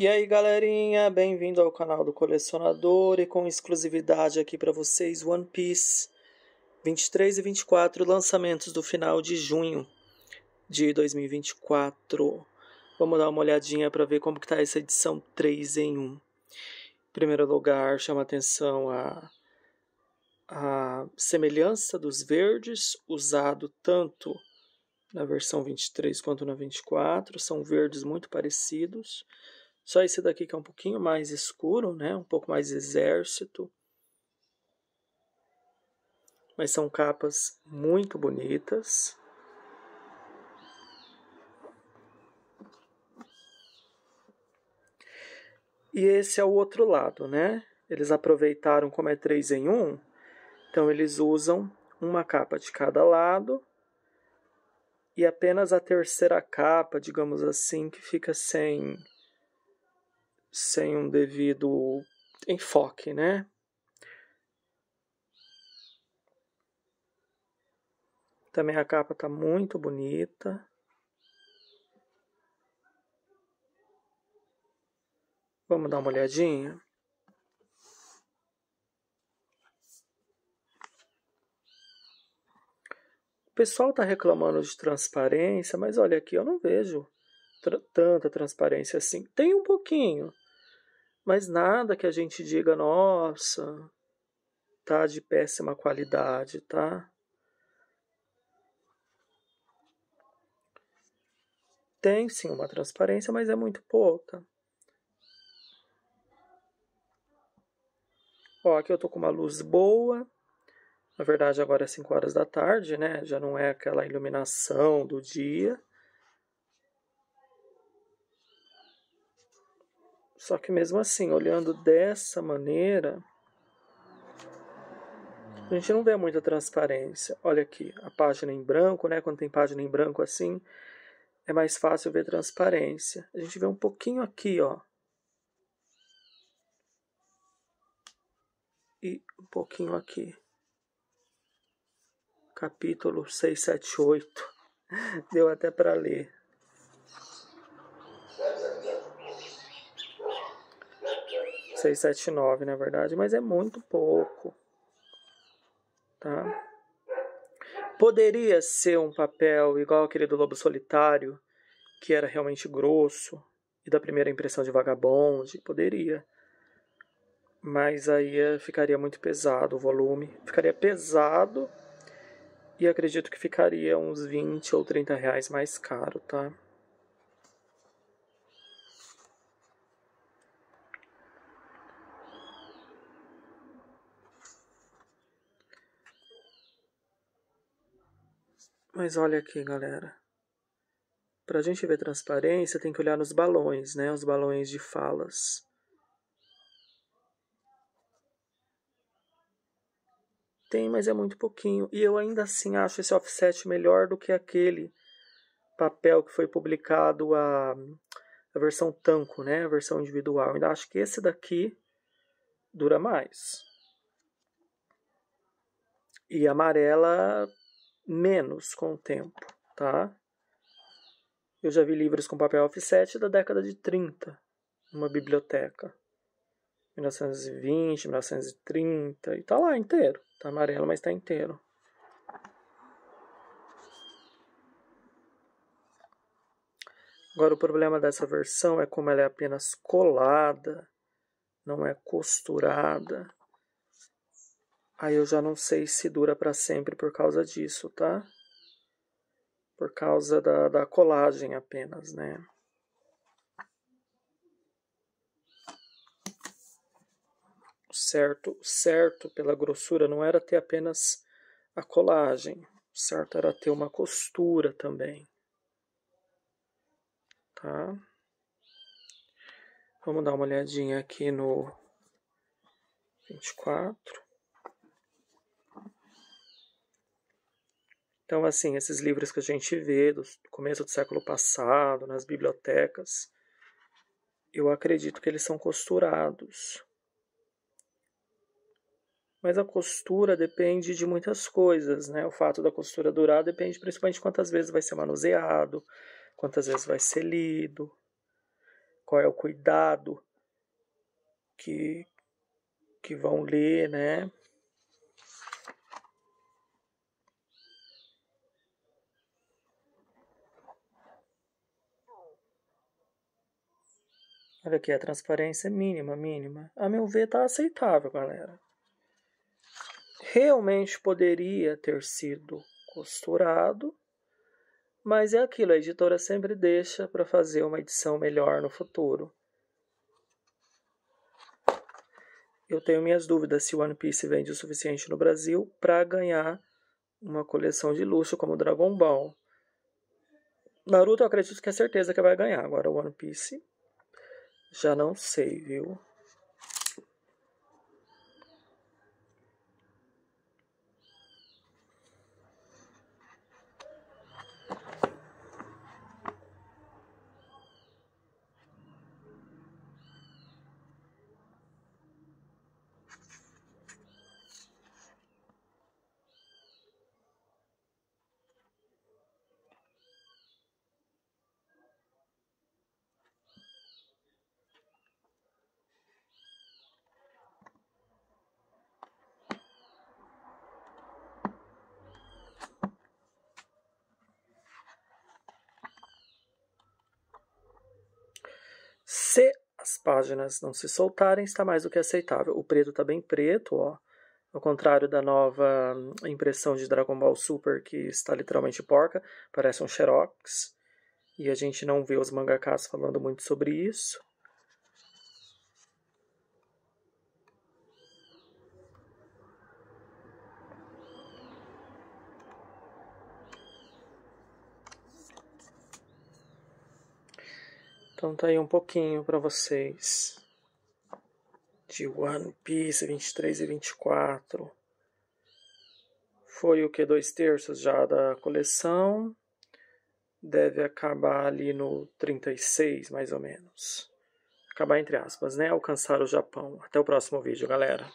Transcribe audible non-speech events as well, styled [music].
E aí, galerinha, bem-vindo ao canal do colecionador e com exclusividade aqui para vocês One Piece 23 e 24 lançamentos do final de junho de 2024. Vamos dar uma olhadinha para ver como que tá essa edição 3 em 1. Em primeiro lugar, chama atenção a a semelhança dos verdes usado tanto na versão 23 quanto na 24, são verdes muito parecidos. Só esse daqui que é um pouquinho mais escuro, né? Um pouco mais exército. Mas são capas muito bonitas. E esse é o outro lado, né? Eles aproveitaram como é 3 em 1, então eles usam uma capa de cada lado e apenas a terceira capa, digamos assim, que fica sem sem um devido enfoque, né? Também a capa tá muito bonita. Vamos dar uma olhadinha? O pessoal tá reclamando de transparência, mas olha aqui, eu não vejo tanta transparência assim. Tem um pouquinho, mas nada que a gente diga, nossa, tá de péssima qualidade, tá? Tem sim uma transparência, mas é muito pouca. Ó, aqui eu tô com uma luz boa. Na verdade, agora é 5 horas da tarde, né? Já não é aquela iluminação do dia. Só que mesmo assim, olhando dessa maneira, a gente não vê muita transparência. Olha aqui, a página em branco, né? Quando tem página em branco assim, é mais fácil ver transparência. A gente vê um pouquinho aqui, ó. E um pouquinho aqui. Capítulo 678. [laughs] Deu até para ler. Seis sete nove na verdade, mas é muito pouco. Tá? Poderia ser um papel igual aquele do Lobo Solitário, que era realmente grosso, e da primeira impressão de Vagabond, poderia. Mas aí ficaria muito pesado o volume. Ficaria pesado e acredito que ficaria uns 20 ou 30 reais mais caro, tá? Mas olha aqui, galera. Para a gente ver transparência, tem que olhar nos balões, né? Os balões de falas. Tem, mas é muito pouquinho. E eu ainda assim acho esse offset melhor do que aquele papel que foi publicado a, a versão tanco, né? A versão individual. Eu ainda acho que esse daqui dura mais. E amarela menos com o tempo, tá? Eu já vi livros com papel offset da década de 30, numa biblioteca. 1920, 1930, e tá lá inteiro. Tá amarelo, mas tá inteiro. Agora, o problema dessa versão é como ela é apenas colada, não é costurada. Aí eu já não sei se dura para sempre por causa disso, tá? Por causa da, da colagem apenas, né? Certo, certo pela grossura não era ter apenas a colagem, certo era ter uma costura também. Tá? Vamos dar uma olhadinha aqui no 24. Então, assim, esses livros que a gente vê do começo do século passado, nas bibliotecas, eu acredito que eles são costurados. Mas a costura depende de muitas coisas, né? O fato da costura durar depende principalmente de quantas vezes vai ser manuseado, quantas vezes vai ser lido, qual é o cuidado que, que vão ler, né? Olha aqui, a transparência é mínima, mínima. A meu ver, tá aceitável, galera. Realmente poderia ter sido costurado, mas é aquilo, a editora sempre deixa para fazer uma edição melhor no futuro. Eu tenho minhas dúvidas se One Piece vende o suficiente no Brasil para ganhar uma coleção de luxo como Dragon Ball. Naruto eu acredito que é certeza que vai ganhar. Agora One Piece já não sei, viu? Se as páginas não se soltarem, está mais do que aceitável. O preto está bem preto, ó. Ao contrário da nova impressão de Dragon Ball Super, que está literalmente porca, parece um xerox. E a gente não vê os mangakas falando muito sobre isso. Então tá aí um pouquinho para vocês de One Piece 23 e 24. Foi o que? Dois terços já da coleção. Deve acabar ali no 36, mais ou menos. Acabar entre aspas, né? Alcançar o Japão. Até o próximo vídeo, galera.